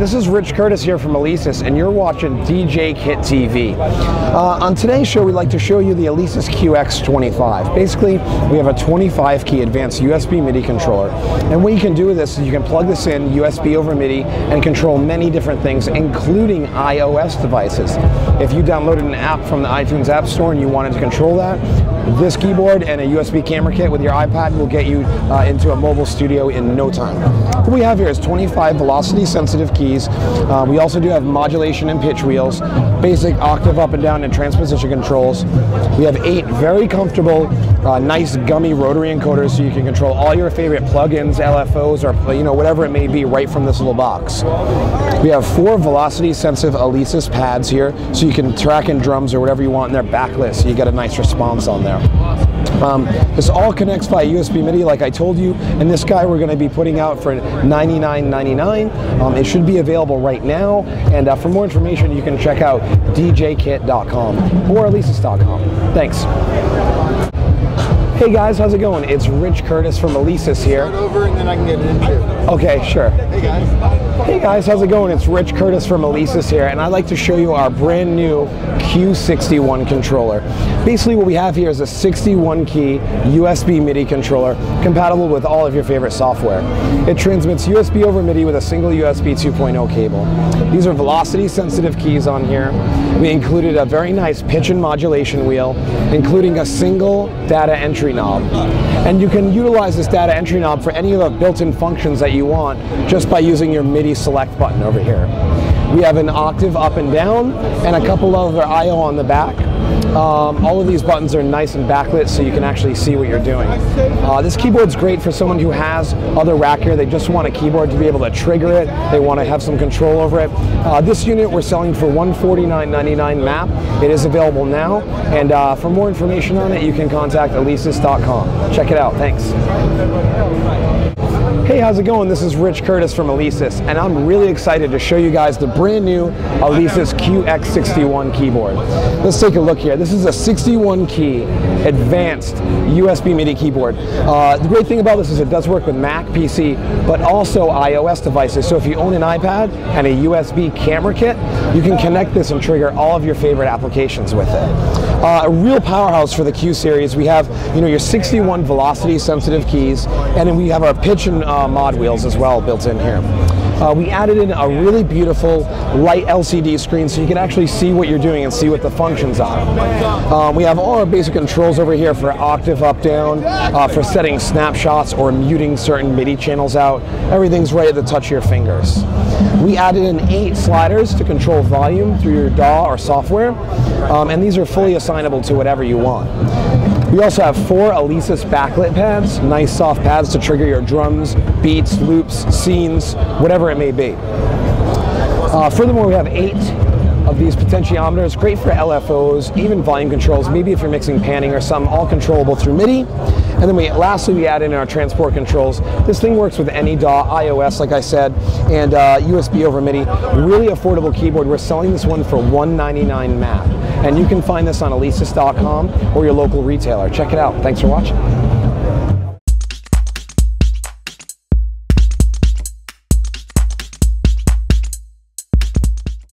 this is Rich Curtis here from Alesis, and you're watching DJ Kit TV. Uh, on today's show, we'd like to show you the Alesis QX25. Basically, we have a 25 key advanced USB MIDI controller, and what you can do with this is you can plug this in USB over MIDI and control many different things, including iOS devices. If you downloaded an app from the iTunes App Store and you wanted to control that, this keyboard and a USB camera kit with your iPad will get you uh, into a mobile studio in no time. What we have here is 25 velocity sensitive keys. Uh, we also do have modulation and pitch wheels, basic octave up and down and transposition controls. We have eight very comfortable, uh, nice gummy rotary encoders so you can control all your favorite plugins, LFOs, or you know whatever it may be right from this little box. We have four velocity sensitive Alesis pads here so you can track in drums or whatever you want and they're backlit so you get a nice response on there. Um, this all connects via USB MIDI, like I told you, and this guy we're going to be putting out for $99.99. Um, it should be available right now, and uh, for more information, you can check out djkit.com or alesis.com. Thanks. Hey guys, how's it going? It's Rich Curtis from Alesis here. Start over and then I can get into. Okay, sure. Hey guys. Hey guys, how's it going? It's Rich Curtis from Alesis here, and I'd like to show you our brand new Q61 controller. Basically, what we have here is a 61 key USB MIDI controller compatible with all of your favorite software. It transmits USB over MIDI with a single USB 2.0 cable. These are velocity sensitive keys on here. We included a very nice pitch and modulation wheel, including a single data entry knob. And you can utilize this data entry knob for any of the built-in functions that you want just by using your MIDI select button over here. We have an octave up and down and a couple of other I.O. on the back. Um, all of these buttons are nice and backlit so you can actually see what you're doing. Uh, this keyboard's great for someone who has other rack gear. They just want a keyboard to be able to trigger it. They want to have some control over it. Uh, this unit we're selling for $149.99 MAP. It is available now. And uh, for more information on it, you can contact alesis.com. Check it out. Thanks. Hey, how's it going? This is Rich Curtis from Alesis, and I'm really excited to show you guys the brand new Alesis QX61 keyboard. Let's take a look here. This is a 61 key advanced USB MIDI keyboard. Uh, the great thing about this is it does work with Mac, PC, but also iOS devices. So if you own an iPad and a USB camera kit, you can connect this and trigger all of your favorite applications with it. Uh, a real powerhouse for the Q series. We have, you know, your 61 velocity sensitive keys, and then we have our pitch and uh, mod wheels as well built in here. Uh, we added in a really beautiful light LCD screen so you can actually see what you're doing and see what the functions are. Um, we have all our basic controls over here for octave up down, uh, for setting snapshots or muting certain MIDI channels out. Everything's right at the touch of your fingers. We added in eight sliders to control volume through your DAW or software, um, and these are fully assignable to whatever you want. We also have four Alesis backlit pads, nice soft pads to trigger your drums, beats, loops, scenes, whatever it may be. Uh, furthermore, we have eight these potentiometers, great for LFOs, even volume controls, maybe if you're mixing panning or some, all controllable through MIDI. And then we lastly we add in our transport controls. This thing works with any DAW, iOS, like I said, and uh, USB over MIDI. Really affordable keyboard. We're selling this one for $199 MAP. And you can find this on alesis.com or your local retailer. Check it out. Thanks for watching.